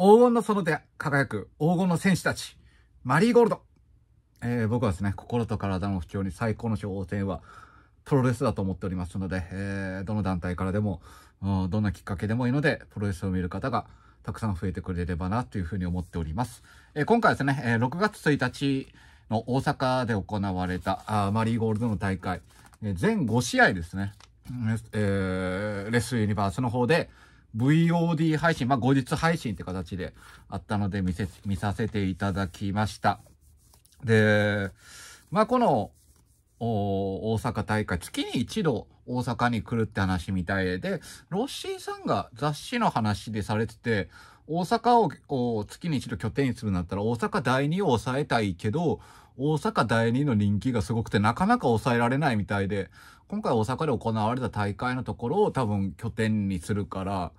黄金の園で輝く黄金の戦士たち、マリーゴールド。えー、僕はですね、心と体の不調に最高の処方箋は、プロレスだと思っておりますので、えー、どの団体からでも、どんなきっかけでもいいので、プロレスを見る方がたくさん増えてくれればなというふうに思っております。えー、今回ですね、えー、6月1日の大阪で行われたあマリーゴールドの大会、え、全5試合ですね、えー、レスユニバースの方で、VOD 配信、まあ、後日配信って形であったので見せ、見させていただきました。で、まあ、この、大阪大会、月に一度大阪に来るって話みたいで、ロッシーさんが雑誌の話でされてて、大阪を月に一度拠点にするんだったら大阪第2を抑えたいけど、大阪第2の人気がすごくてなかなか抑えられないみたいで、今回大阪で行われた大会のところを多分拠点にするから、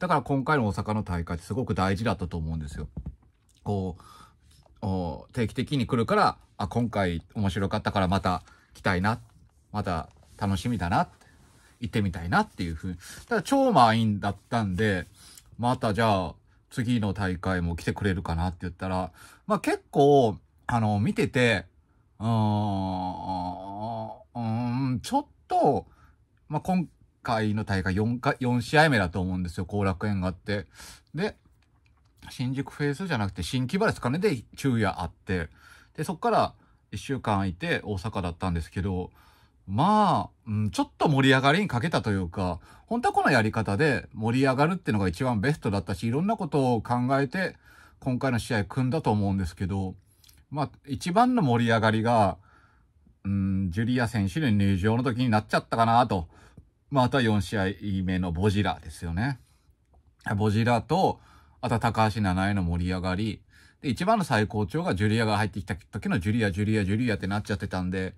だから今回の大阪の大会ってすごく大事だったと思うんですよ。こう、定期的に来るから、あ、今回面白かったからまた来たいな。また楽しみだな。行ってみたいなっていうふうに。ただ超満員だったんで、またじゃあ次の大会も来てくれるかなって言ったら、まあ結構、あの、見てて、うーん、ちょっと、まあ、今回の大会4か、4試合目だと思うんですよ、後楽園があって。で、新宿フェイスじゃなくて新木場ですかね、で、昼夜あって。で、そっから1週間空いて大阪だったんですけど、まあ、うん、ちょっと盛り上がりにかけたというか、本当はこのやり方で盛り上がるっていうのが一番ベストだったし、いろんなことを考えて、今回の試合組んだと思うんですけど、まあ、一番の盛り上がりが、うん、ジュリア選手の入場の時になっちゃったかなと。また4試合目のボジラですよね。ボジラと、あと高橋七重の盛り上がり。で、一番の最高潮がジュリアが入ってきた時のジュリア、ジュリア、ジュリアってなっちゃってたんで、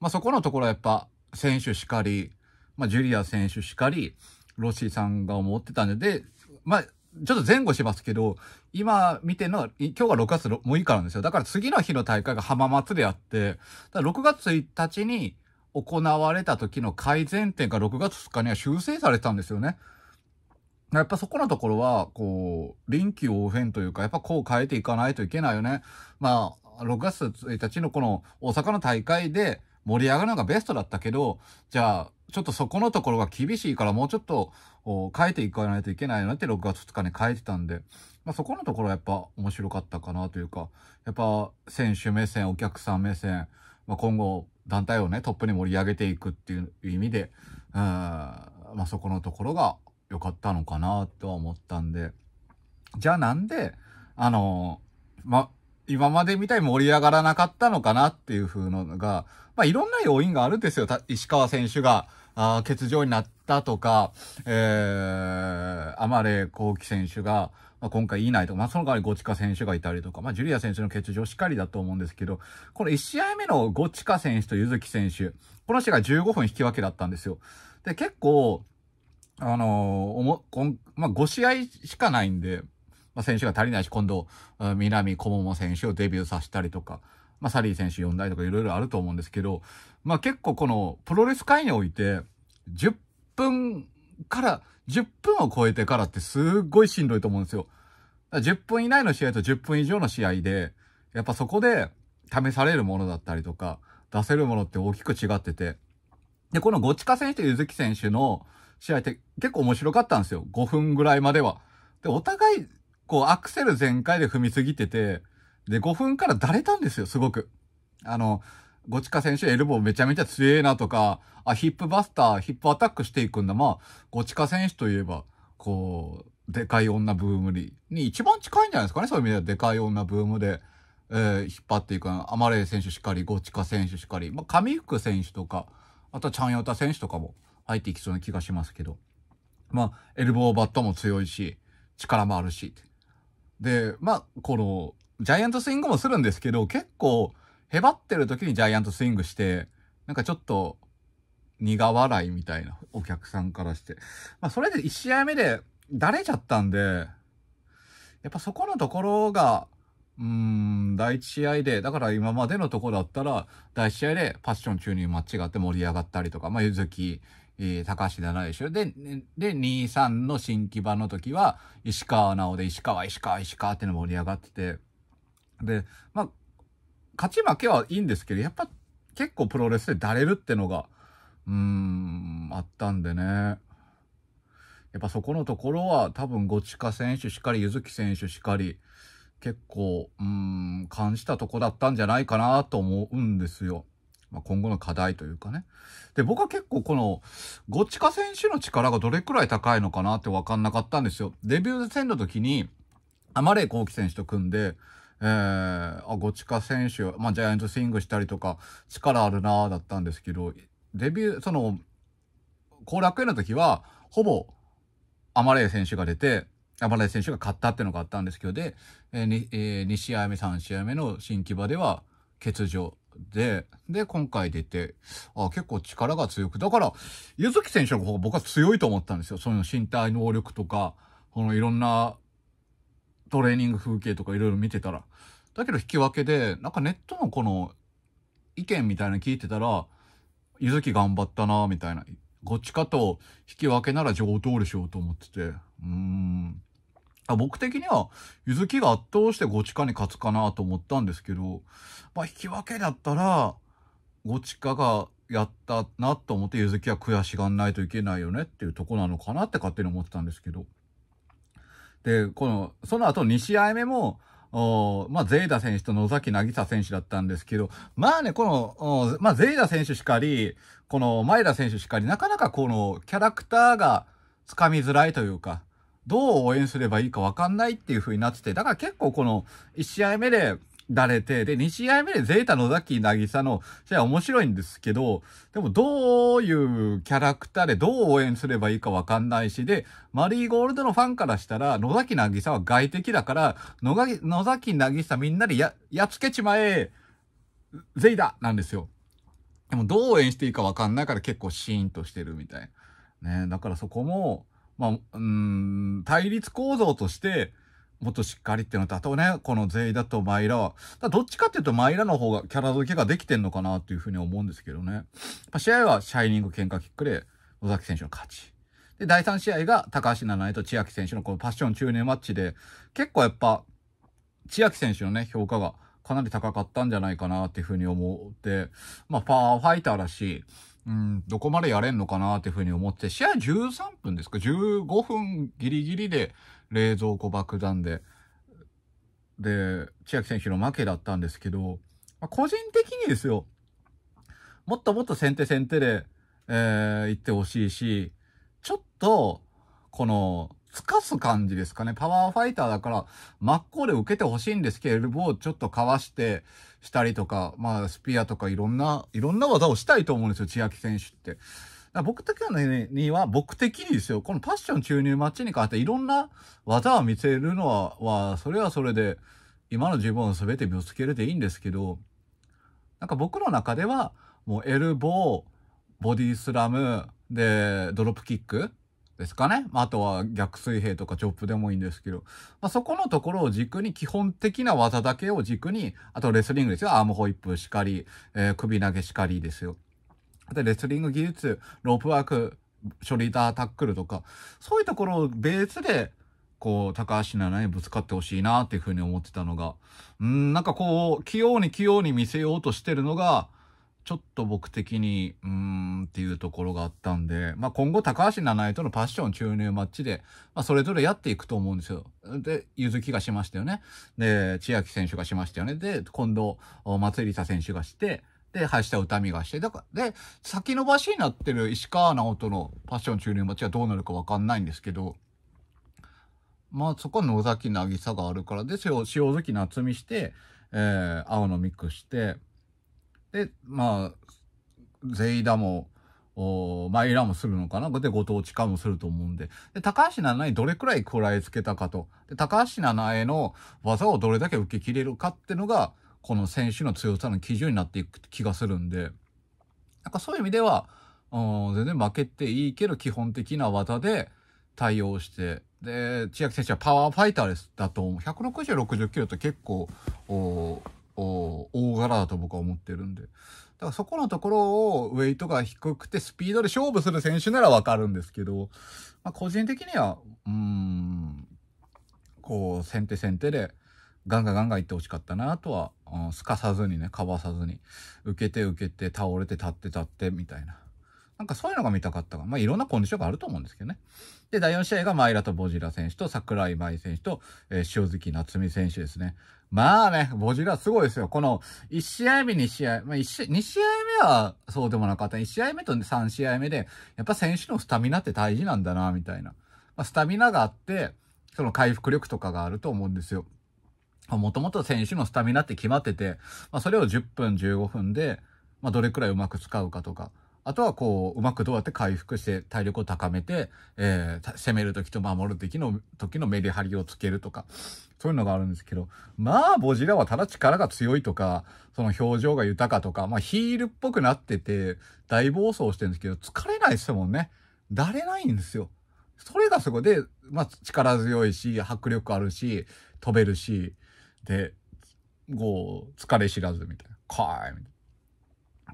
まあそこのところはやっぱ選手しかり、まあジュリア選手しかり、ロッシーさんが思ってたんで、で、まあちょっと前後しますけど、今見てるのは、今日が6月6日なんですよ。だから次の日の大会が浜松であって、だ6月1日に行われた時の改善点が6月2日には修正されてたんですよね。やっぱそこのところは、こう、臨機応変というか、やっぱこう変えていかないといけないよね。まあ、6月1日のこの大阪の大会で盛り上がるのがベストだったけど、じゃあ、ちょっとそこのところが厳しいからもうちょっと変えていかないといけないよねって6月2日に変えてたんで、まあ、そこのところはやっぱ面白かったかなというか、やっぱ選手目線、お客さん目線、まあ、今後団体をね、トップに盛り上げていくっていう意味で、うん、まあ、そこのところが良かったのかなとは思ったんで、じゃあなんで、あの、ま、今までみたいに盛り上がらなかったのかなっていう風のが、まあ、いろんな要因があるんですよ。石川選手が、ああ欠場になったとか、ええー、アマレ幸輝選手が、まあ、今回いないとか、まあ、その代わりゴチカ選手がいたりとか、まあ、ジュリア選手の欠場しっかりだと思うんですけど、この1試合目のゴチカ選手とゆずき選手、この試合が15分引き分けだったんですよ。で、結構、あのー、おも、こん、まあ、5試合しかないんで、まあ、選手が足りないし、今度、南小桃選手をデビューさせたりとか、まあ、サリー選手呼んだりとかいろいろあると思うんですけど、まあ、結構このプロレス界において、10分から10分を超えてからってすっごいしんどいと思うんですよ。10分以内の試合と10分以上の試合で、やっぱそこで試されるものだったりとか、出せるものって大きく違ってて。で、このゴチカ選手とゆずき選手の試合って結構面白かったんですよ。5分ぐらいまでは。で、お互いこう、アクセル全開で踏みすぎてて、で、5分からだれたんですよ、すごく。あの、ゴチカ選手エルボーめちゃめちゃ強えなとか、あ、ヒップバスター、ヒップアタックしていくんだ。まあ、ゴチカ選手といえば、こう、でかい女ブームに、に一番近いんじゃないですかね、そういう意味では。でかい女ブームで、えー、引っ張っていく。アマレイ選手しかり、ゴチカ選手しかり、まあ、上福選手とか、あとはチャンヨタ選手とかも入っていきそうな気がしますけど。まあ、エルボーバットも強いし、力もあるし。で、まあ、この、ジャイアントスイングもするんですけど、結構、へばってる時にジャイアントスイングして、なんかちょっと、苦笑いみたいな、お客さんからして。まあ、それで1試合目で、だれちゃったんで、やっぱそこのところが、うーん、第1試合で、だから今までのとこだったら、第1試合でパッション中に間違って盛り上がったりとか、まあ、ゆずきえー、高橋七重で。で、で、23の新木場の時は、石川直で、石川、石川、石川っての盛り上がってて、で、まあ、勝ち負けはいいんですけど、やっぱ結構プロレスでだれるってのが、うーん、あったんでね。やっぱそこのところは多分、ゴチカ選手しかり、ゆずき選手しかり、結構、うん、感じたとこだったんじゃないかなと思うんですよ。まあ、今後の課題というかね。で、僕は結構この、ゴチカ選手の力がどれくらい高いのかなって分かんなかったんですよ。デビュー戦の時に、アマレイコウキ選手と組んで、えー、あ、ゴチカ選手、まあ、ジャイアントスイングしたりとか、力あるなーだったんですけど、デビュー、その、後楽園の時は、ほぼ、アマレイ選手が出て、アマレイ選手が勝ったっていうのがあったんですけど、で、えーにえー、2試合目、3試合目の新木場では欠場で、で、今回出て、あ、結構力が強く、だから、ゆずき選手の方が僕は強いと思ったんですよ。その身体能力とか、このいろんなトレーニング風景とかいろいろ見てたら。だけど引き分けで、なんかネットのこの意見みたいなの聞いてたら、ゆずき頑張ったなみたいな。こっちかと引き分けなら上等でしょうと思ってて。うーん。僕的には、ゆずきが圧倒してゴチカに勝つかなと思ったんですけど、まあ引き分けだったら、ゴチカがやったなと思ってゆずきは悔しがんないといけないよねっていうとこなのかなって勝手に思ってたんですけど。で、この、その後2試合目も、おまあ、ゼイダ選手と野崎渚選手だったんですけど、まあね、この、まあ、ゼイダ選手しかり、この前田選手しかり、なかなかこのキャラクターがつかみづらいというか、どう応援すればいいかわかんないっていう風になってて、だから結構この1試合目でだれて、で、2試合目でゼータ野崎渚の試合面白いんですけど、でもどういうキャラクターでどう応援すればいいかわかんないし、で、マリーゴールドのファンからしたら、野崎渚は外敵だから、野崎渚みんなでや、やっつけちまえ、ゼイダなんですよ。でもどう応援していいかわかんないから結構シーンとしてるみたい。ね、だからそこも、まあ、うん、対立構造として、もっとしっかりっていうのと、あとね、このゼイダとマイラは、どっちかっていうとマイラの方がキャラ付けができてんのかなっていうふうに思うんですけどね。まあ、試合はシャイニング喧嘩キックで野崎選手の勝ち。で、第3試合が高橋七重と千秋選手のこのパッション中年マッチで、結構やっぱ、千秋選手のね、評価がかなり高かったんじゃないかなっていうふうに思って、まあ、パワーファイターらしい、うん、どこまでやれんのかなっていうふうに思って、試合13分ですか ?15 分ギリギリで冷蔵庫爆弾で、で、千秋選手の負けだったんですけど、まあ、個人的にですよ、もっともっと先手先手で、えー、行ってほしいし、ちょっと、この、つかす感じですかね。パワーファイターだから、真っ向で受けてほしいんですけど、エルボーちょっとかわして、したりとか、まあ、スピアとかいろんな、いろんな技をしたいと思うんですよ、千秋選手って。僕的には、僕的にですよ、このパッション注入マッチに関していろんな技を見せるのは、はそれはそれで、今の自分を全てぶつけるでいいんですけど、なんか僕の中では、もうエルボー、ボディスラム、で、ドロップキックですかね。まあとは逆水平とかチョップでもいいんですけど、まあ、そこのところを軸に基本的な技だけを軸に、あとレスリングですよ。アームホイップしかり、えー、首投げしかりですよ。で、レスリング技術、ロープワーク、ショリーダータックルとか、そういうところをベースで、こう、高橋七にぶつかってほしいなっていうふうに思ってたのが、うん、なんかこう、器用に器用に見せようとしてるのが、ちょっと僕的に、うーんっていうところがあったんで、まあ今後高橋七重とのパッション注入マッチで、まあそれぞれやっていくと思うんですよ。で、ゆずきがしましたよね。で、千秋選手がしましたよね。で、今度、松井梨沙選手がして、で、橋田歌美がして、だから、で、先延ばしになってる石川直人のパッション注入マッチはどうなるかわかんないんですけど、まあそこは野崎渚があるからですよ、塩月夏美して、えー、青のミックして、で、まあ、ゼイダも、おマイラもするのかな？で、ご当地化もすると思うんで。で、高橋七重にどれくらい食らいつけたかと。で、高橋七重の技をどれだけ受け切れるかってのが、この選手の強さの基準になっていく気がするんで、なんかそういう意味では、全然負けていいけど基本的な技で対応して、で、千秋選手はパワーファイターですだと思う。160、60キロって結構、お大柄だと僕は思ってるんで。だからそこのところをウェイトが低くてスピードで勝負する選手ならわかるんですけど、まあ、個人的には、うん、こう、先手先手で、ガンガンガンガン行ってほしかったなとは、うん、すかさずにね、かばさずに、受けて受けて、倒れて立って立って、みたいな。なんかそういうのが見たかったが、まあいろんなコンディションがあると思うんですけどね。で、第4試合がマイラとボジラ選手と桜井舞選手と、えー、塩月夏美選手ですね。まあね、ボジラすごいですよ。この1試合目、2試合、まあ1試2試合目はそうでもなかった。1試合目と3試合目で、やっぱ選手のスタミナって大事なんだな、みたいな。まあ、スタミナがあって、その回復力とかがあると思うんですよ。もともと選手のスタミナって決まってて、まあ、それを10分、15分で、まあ、どれくらいうまく使うかとか、あとはこう、うまくどうやって回復して体力を高めて、えー、攻める時と守る時の、時のメリハリをつけるとか、そういうのがあるんですけど、まあ、ボジラはただ力が強いとか、その表情が豊かとか、まあ、ヒールっぽくなってて、大暴走してるんですけど、疲れないですもんね。だれないんですよ。それがそこで、まあ、力強いし、迫力あるし、飛べるし、で、こう、疲れ知らずみたいな。かーいみたいな。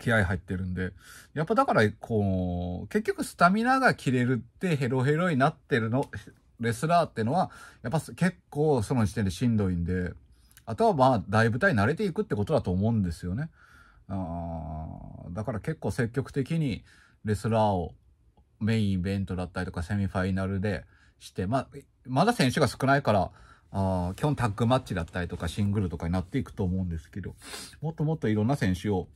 気合入ってるんで。やっぱだから、こう、結局スタミナが切れるってヘロヘロになってるの、レスラーってのは、やっぱ結構その時点でしんどいんで、あとはまあ大舞台慣れていくってことだと思うんですよね。あだから結構積極的にレスラーをメインイベントだったりとかセミファイナルでして、ま、まだ選手が少ないから、あ基本タッグマッチだったりとかシングルとかになっていくと思うんですけど、もっともっといろんな選手を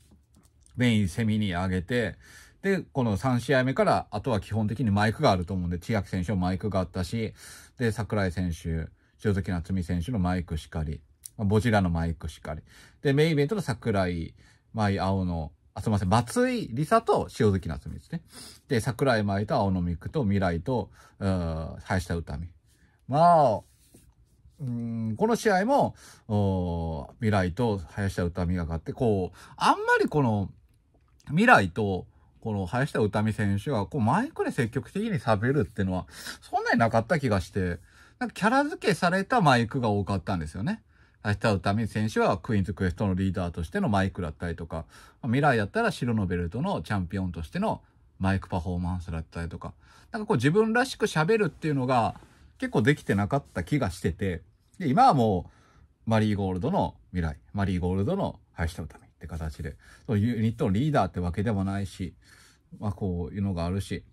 メインセミに上げて、で、この3試合目から、あとは基本的にマイクがあると思うんで、千秋選手もマイクがあったし、で、桜井選手、塩崎夏美選手のマイクしかり、ボジラのマイクしかり。で、メインイベントの桜井、舞青の、あ、すいません、松井梨沙と塩月夏美ですね。で、桜井舞と青野美久と未来と、う林田歌美。まあ、うんこの試合も、お未来と林田歌美が勝って、こう、あんまりこの、未来と、この林田歌美選手が、こう、マイクで積極的に喋るっていうのは、そんなになかった気がして、なんかキャラ付けされたマイクが多かったんですよね。林田歌美選手はクイーンズクエストのリーダーとしてのマイクだったりとか、未来だったら白のベルトのチャンピオンとしてのマイクパフォーマンスだったりとか、なんかこう自分らしく喋るっていうのが結構できてなかった気がしてて、で、今はもうマリーゴールドの未来、マリーゴールドの林田歌美。って形で、そうユニットのリーダーってわけでもないし、まあこういうのがあるし、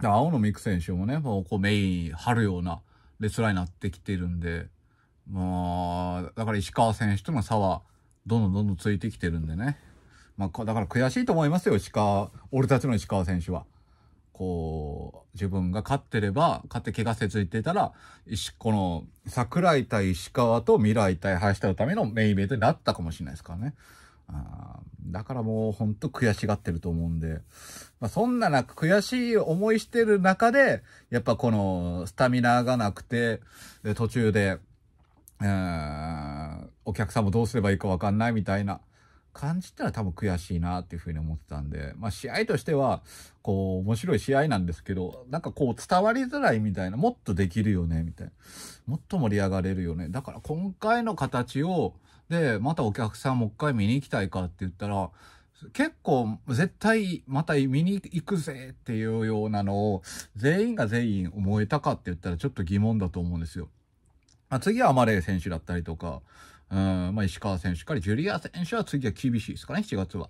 青野美久選手もね、もうこうメイン張るようなレスラーになってきてるんで、まあ、だから石川選手との差はどんどんどんどんついてきてるんでね。まあ、だから悔しいと思いますよ、石川、俺たちの石川選手は。こう、自分が勝ってれば、勝って怪我せついてたら、石、この、桜井対石川と未来対林田のためのメインイベントになったかもしれないですからね。あだからもうほんと悔しがってると思うんで、まあ、そんな中、悔しい思いしてる中で、やっぱこのスタミナがなくて、途中で、え、お客さんもどうすればいいかわかんないみたいな感じたら多分悔しいなっていうふうに思ってたんで、まあ試合としては、こう、面白い試合なんですけど、なんかこう伝わりづらいみたいな、もっとできるよね、みたいな。もっと盛り上がれるよね。だから今回の形を、で、またお客さんもう一回見に行きたいかって言ったら、結構絶対また見に行くぜっていうようなのを全員が全員思えたかって言ったらちょっと疑問だと思うんですよ。まあ、次はアマレー選手だったりとか、うん、まあ、石川選手からジュリア選手は次は厳しいですかね、7月は。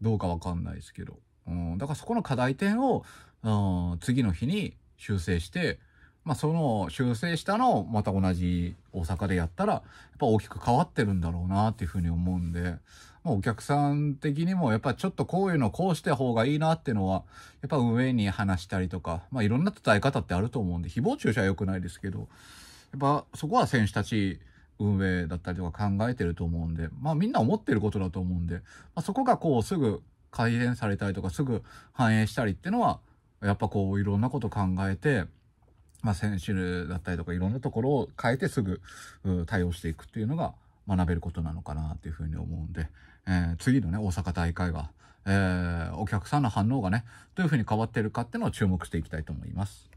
どうかわかんないですけど。うん、だからそこの課題点を、うん、次の日に修正して、まあ、その修正したのをまた同じ大阪でやったら、やっぱ大きく変わってるんだろうなっていうふうに思うんで、まあ、お客さん的にもやっぱちょっとこういうのこうした方がいいなっていうのは、やっぱ上に話したりとか、まあいろんな伝え方ってあると思うんで、誹謗中傷は良くないですけど、やっぱそこは選手たち、運営だったりとか考えてると思うんで、まあみんな思ってることだと思うんで、まあ、そこがこうすぐ改善されたりとかすぐ反映したりっていうのは、やっぱこういろんなこと考えて、まあ、選手だったりとかいろんなところを変えてすぐ対応していくっていうのが学べることなのかなっていうふうに思うんで、えー、次のね、大阪大会は、えー、お客さんの反応がね、どういうふうに変わってるかっていうのを注目していきたいと思います。